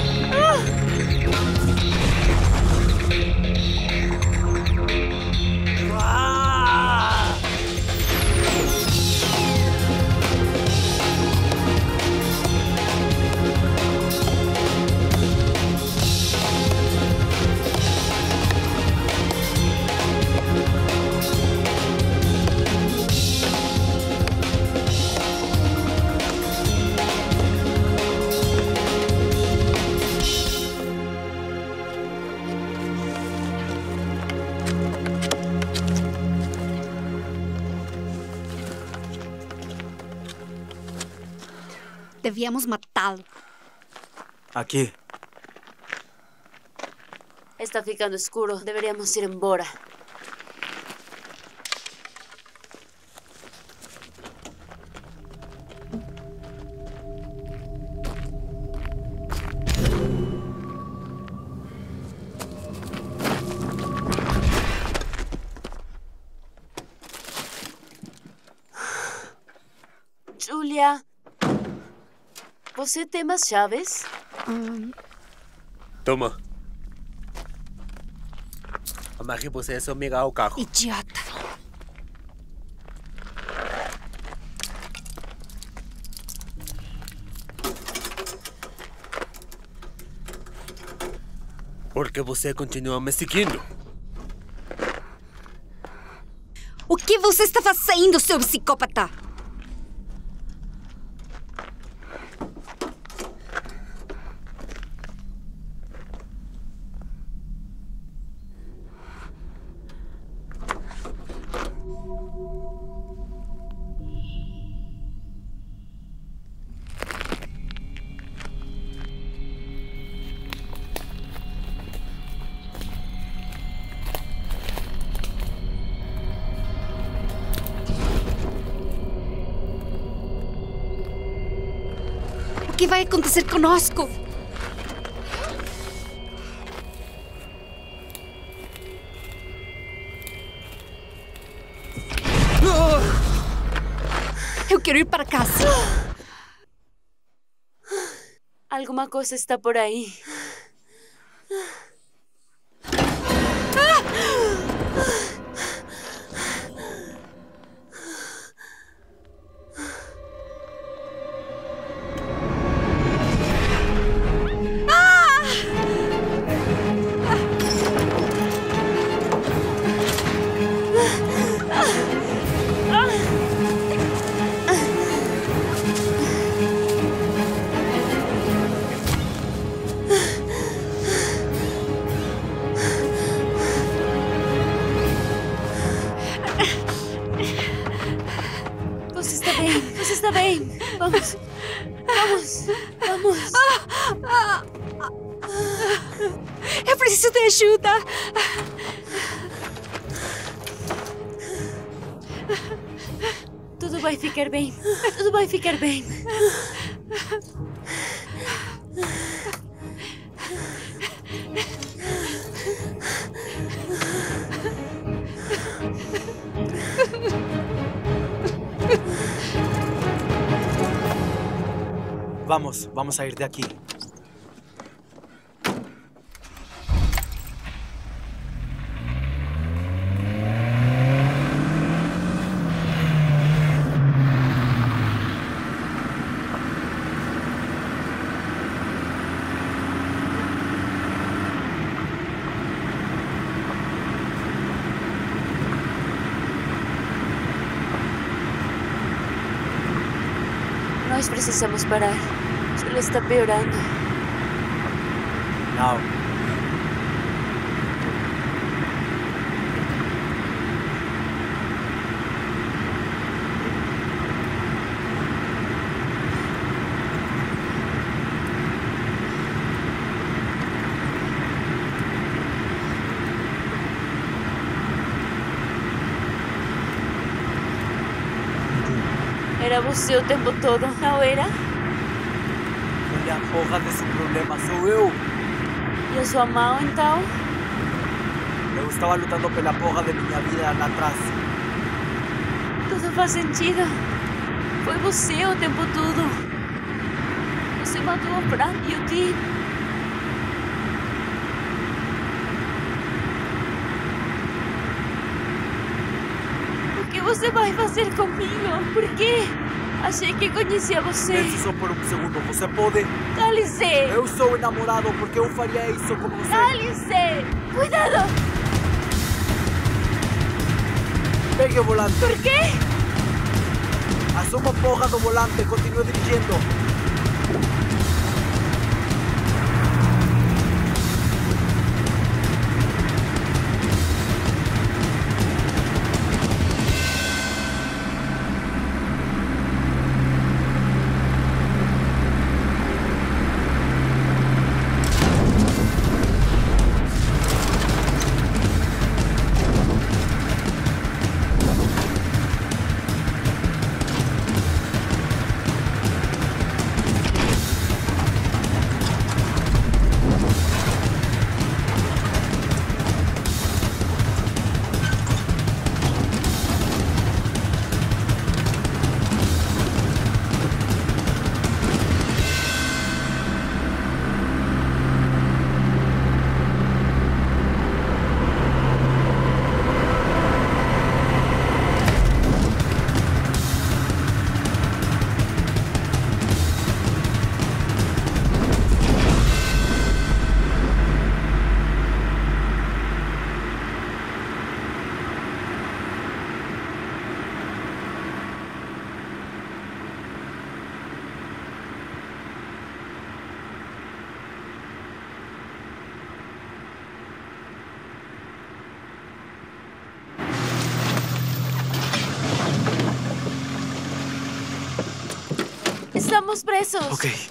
Devíamos matá-lo. Aqui. Está ficando escuro. Deberíamos ir embora. Julia, você tem mais chaves? Toma. Amarre você só amiga ao carro. Idiota. Por que você continua me seguindo? O que você está fazendo, seu psicópata? Que vai acontecer conosco? Eu quero ir para casa. Alguma coisa está por aí. Vamos, a ir de aquí. Precisamos parar. Está piorando. Não. Era você o tempo todo, não era? Porra desse problema sou eu. E eu sou a mal, então? Eu estava lutando pela porra de minha vida lá atrás. Tudo faz sentido. Foi você o tempo todo. Você matou o Fran e o Tim. O que você vai fazer comigo? Por quê? Achei que conhecia você. Pense só por um segundo. Você pode? Cálice! Eu sou enamorado porque eu faria isso com você. Cálice! Cuidado! Pegue o volante. Por quê? Assuma a porra do volante. Continue dirigindo. Estamos presos. Ok.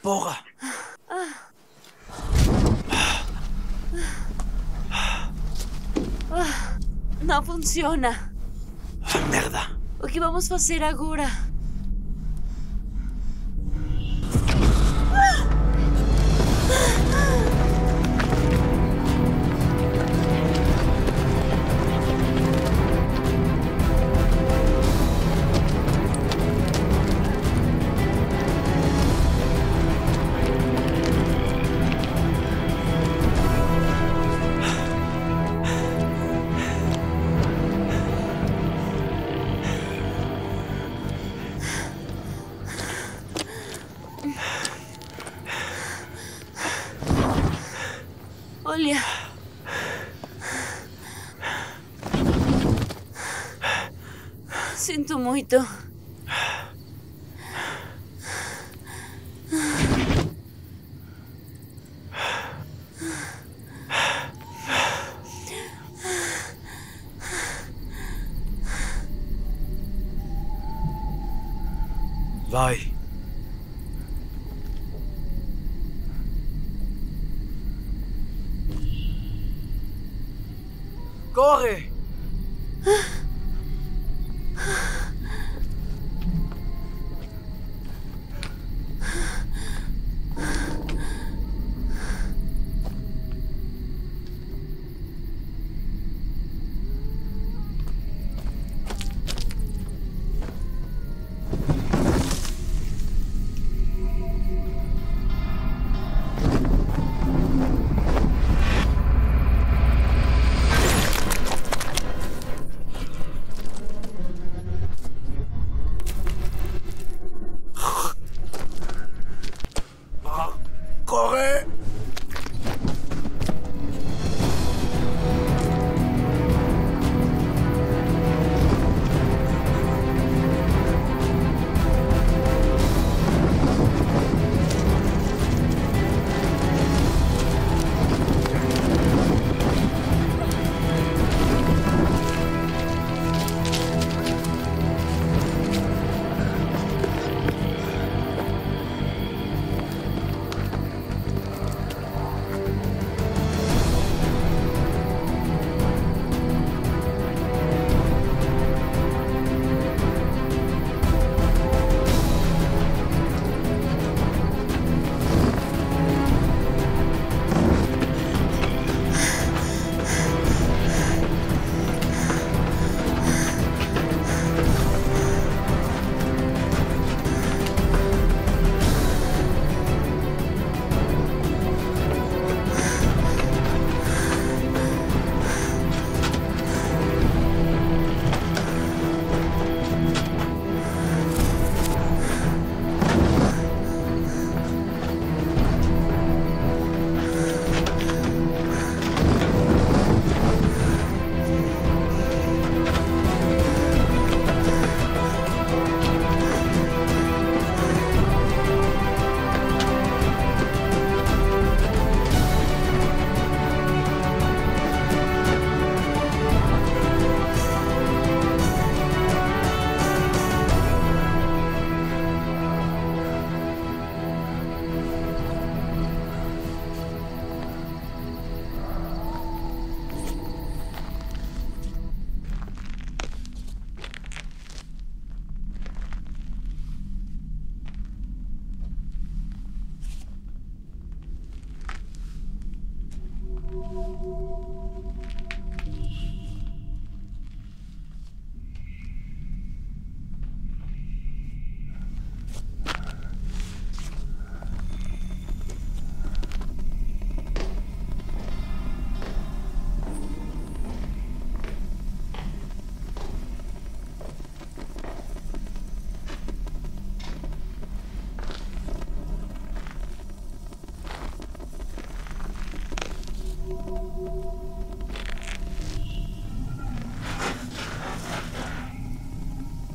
Porra! Não funciona. Ah, merda! O que vamos fazer agora? Olha. Sinto muito.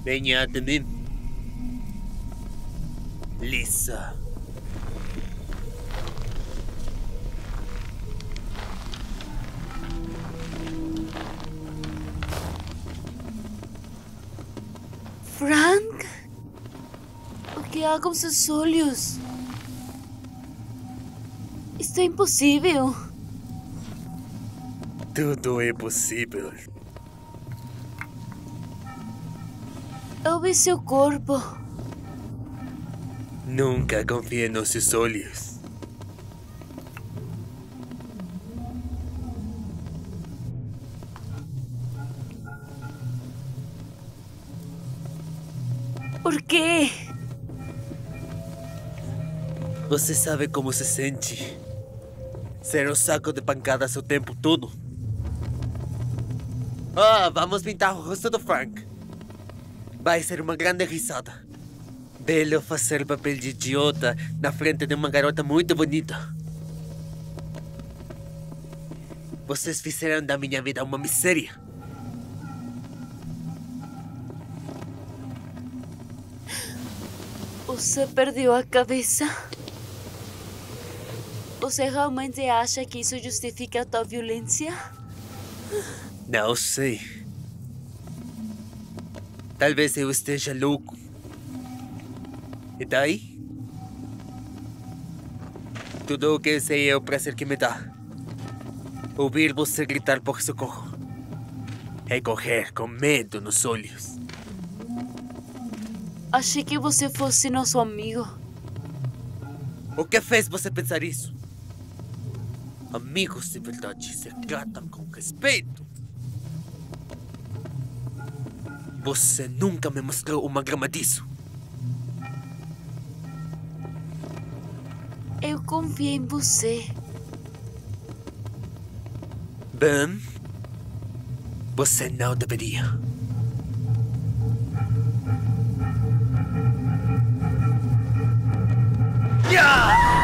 Beni adımım Lisa. Frank? O que há com seus olhos? Isto é impossível. Tudo é possível. Vi seu corpo. Nunca confie nos seus olhos. Por quê? Você sabe como se sente ser o saco de pancadas o tempo todo? Ah, vamos pintar o rosto do Frank. Vai ser uma grande risada. Vê-lo fazer papel de idiota na frente de uma garota muito bonita. Vocês fizeram da minha vida uma miséria. Você perdeu a cabeça? Você realmente acha que isso justifica a tua violência? Não sei. Talvez eu esteja louco. E daí? Tudo o que sei é o prazer que me dá. Ouvir você gritar por socorro. E correr com medo nos olhos. Achei que você fosse nosso amigo. O que fez você pensar isso? Amigos de verdade se tratam com respeito. Você nunca me mostrou uma grama disso. Eu confiei em você. Ben, você não deveria. Vânia!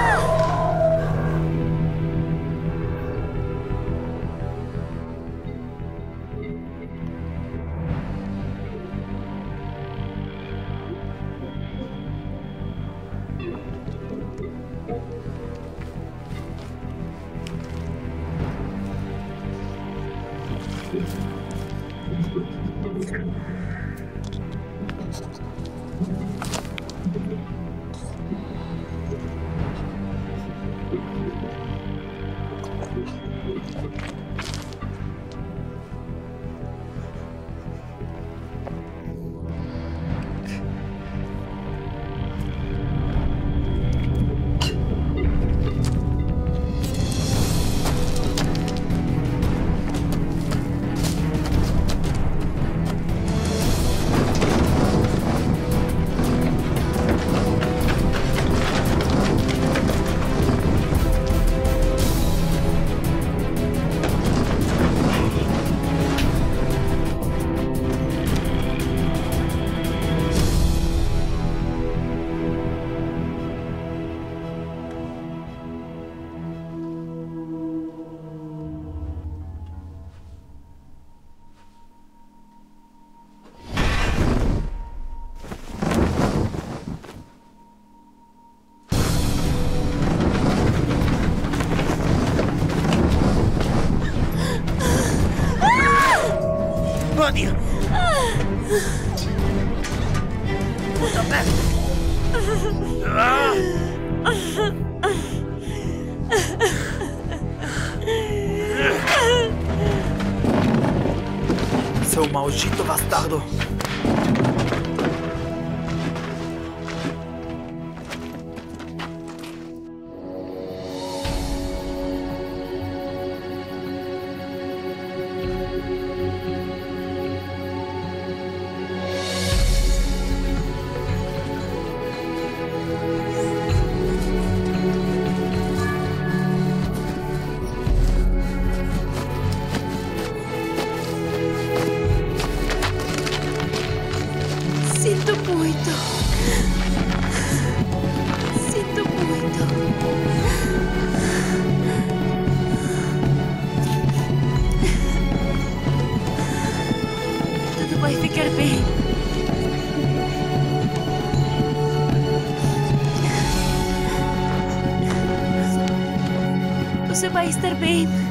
Vai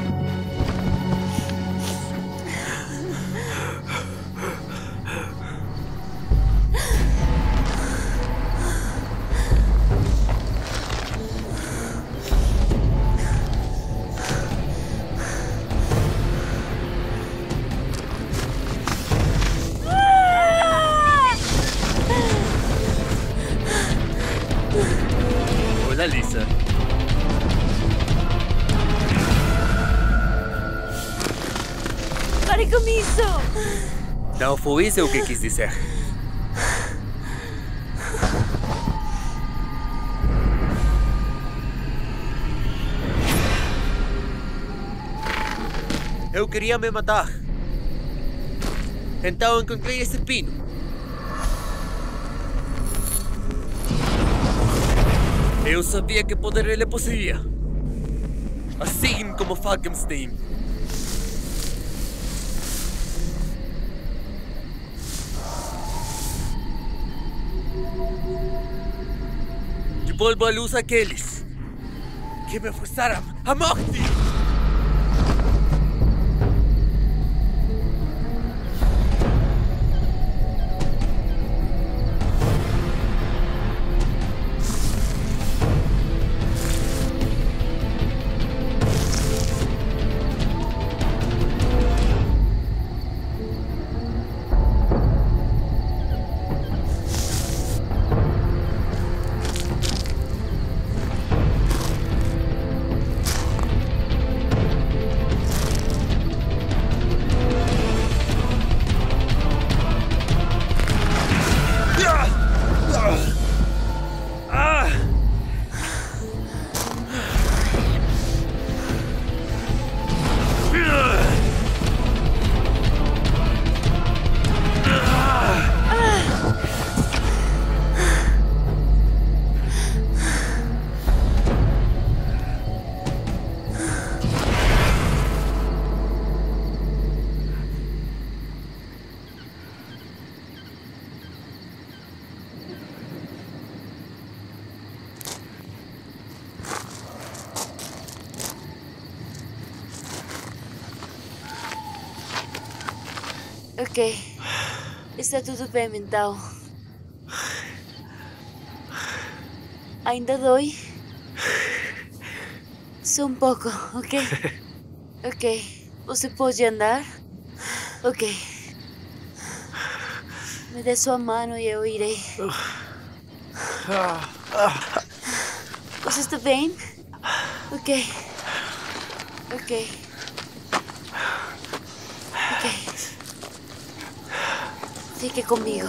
Isso o que quis dizer. Eu queria me matar. Então encontrei esse pino. Eu sabia que poder ele possuía. Assim como Falkenstein. Devolvo a luz àqueles que me forçaram à morte. Ok. Está tudo bem, então. Ainda dói? Só um pouco, ok? Ok. Você pode andar? Ok. Me dê sua mão e eu irei. Você está bem? Ok. Ok. Ok. Fique comigo.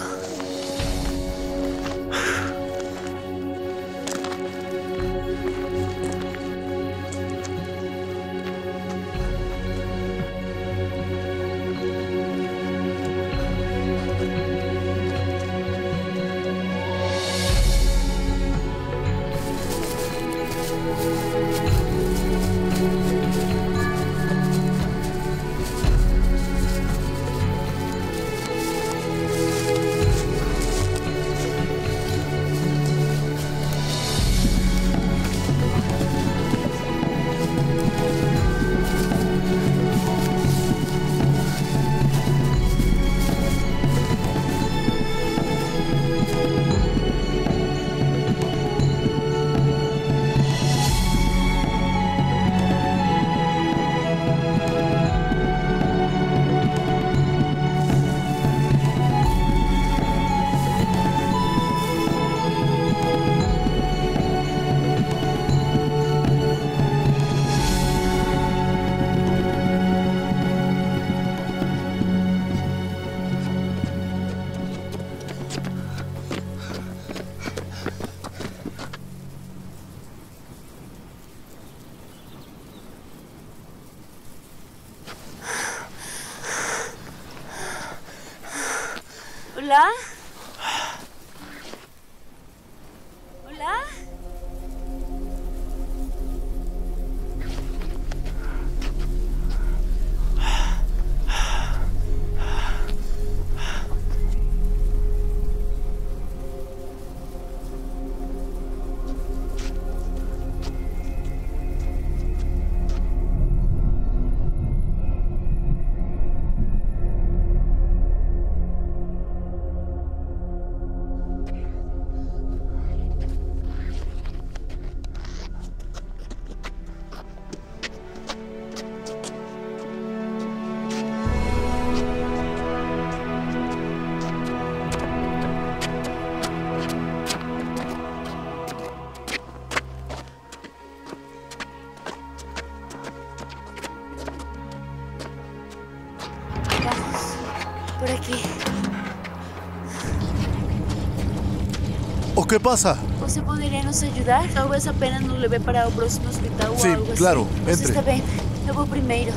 Que passa? Você poderia nos ajudar? Talvez apenas nos leve para o próximo hospital ou algo assim. claro, Você entre. está bem. Eu vou primeiro.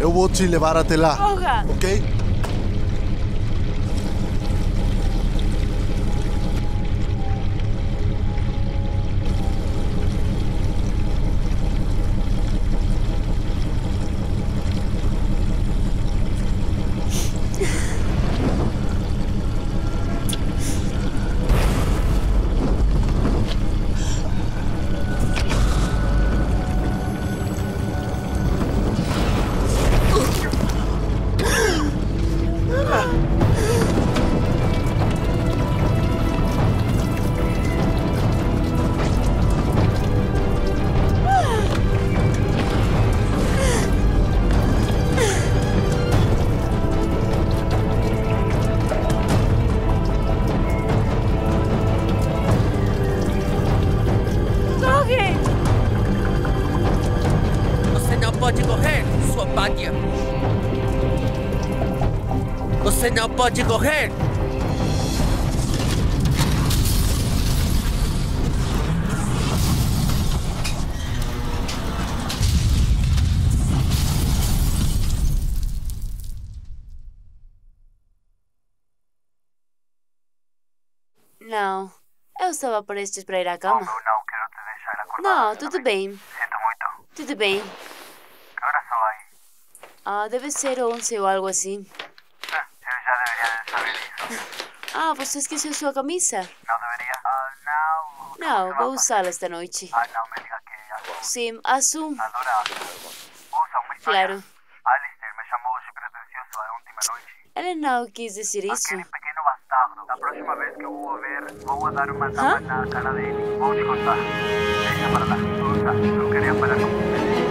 Eu vou te levar até lá, Olga! ok? Pode correr. Não. Eu estava prestes para ir à cama. Não, quero te deixar acordar. Não, tudo bem. Sinto muito. Tudo bem. Que horas são aí? Ah, deve ser 11 ou algo assim. Ah, você esqueceu sua camisa? Não deveria? Ah, não. Não, vou usá-la esta noite. Ah, não, me diga que azul. Sim, azul. Ouça uma história. Claro. Alistair me chamou de pretencioso a última noite. Ele não quis dizer isso. Aquele pequeno bastardo. Da próxima vez que eu o ver, vou dar uma tapa na cara dele. Vou te contar. Deixa para lá. Ouça, eu queria falar com você.